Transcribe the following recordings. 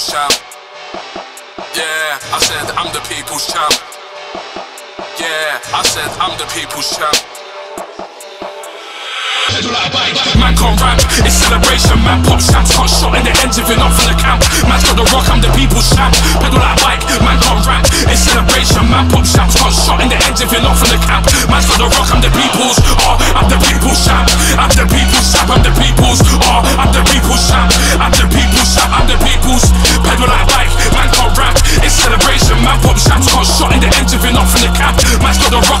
people's champ. Yeah, I said I'm the people's champ. Yeah, I said I'm the people's champ. Man can't rap, it's celebration, man pop stamps, got shot in the engine, off in the camp. Man's got the rock, I'm the people's champ. Pedal that bike, man can't rap, it's celebration, man pop stamps, got shot in the engine, off in the camp. Man's got the rock,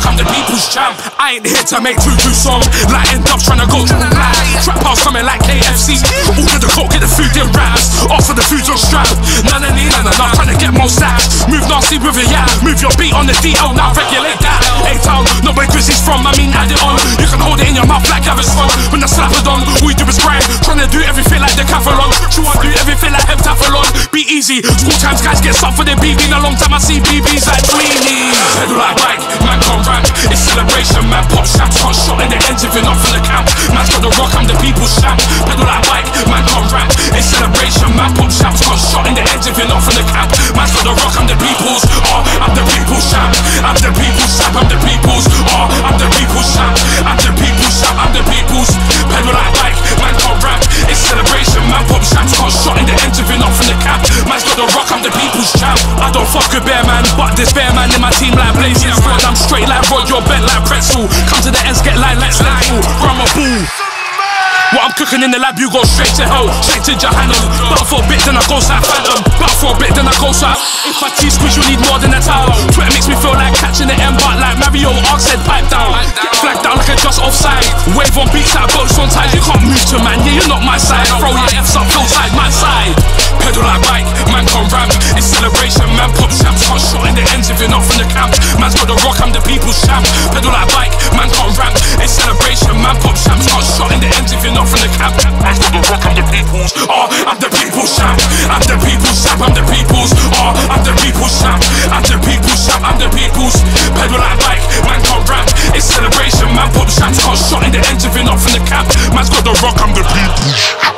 The I'm the people's champ. I ain't here to make songs, like end up trying to go to the live. Trap house coming like KFC. Order the coke, get the food in wraps. Offer the food on strap. None of need, none of trying to get more stats. Move nasty with a yeah. Move your beat on the DL, now regulate that. A town, not where Grizzly's from, I mean add it on. You can hold it in your mouth like Gaviscon. When I slap it on, all you do is grind. Trying to do everything like Decathlon. True, I do everything like Heptathlon. Be easy. School times, guys get stuff for the BB. In a long time I see BBs like Tweenies. Pedal like bike, people's champ. Pedal like bike, man can't rap. It's celebration, man pop shots, got shot in the engine, off in the camp. Man's got the rock, I'm the people's, oh, I'm the people's champ. I'm the people's champ, I'm the people's, oh, I'm the people's champ. I'm the people's champ, I'm the people's. Pedal like bike, man can't rap. It's celebration, man pop shots, got shot in the engine, off in the camp. Man's got the rock, I'm the people's champ. I don't fuck with bear man, but there's bear man in my team like Blazin' Squad. What I'm cooking in the lab, you go straight to hell, straight to Jahannam. But for a bit, then I go like Phantom. But for a bit, then I go like. If I tease squeeze, you need more than a towel. Twitter makes me feel like catching the M, but like Mario, Ark said pipe down. Get flagged down like a just offside. Wave on beats like boats on tide. You can't move to man, yeah, you're not my side. Throw your F's up, flow side, my side. Pedal like bike, man can't ramp. It's celebration, man pop champs. Hot shot in the ends if you're not from the camp. Man's got the rock, I'm the people's champ. Pedal like bike, man can't ramp. It's celebration, man pop champs. Hot shot in the ends if you're from the rock, I'm the people's. Oh, I'm the people's champ. I'm the people's champ. I'm the people's. Oh, I'm the people's champ. I'm the people's champ. I'm the people's. Pedal like bike, man can't ramp. It's celebration, man pop champs. Hot shot in the you're not from the camp. Man's got the rock, I'm the people's.